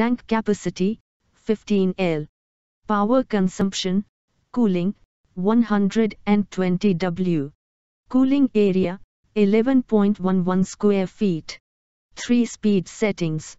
Tank capacity 15 L. Power consumption, cooling 120 W. Cooling area 11.11 square feet. 3 speed settings.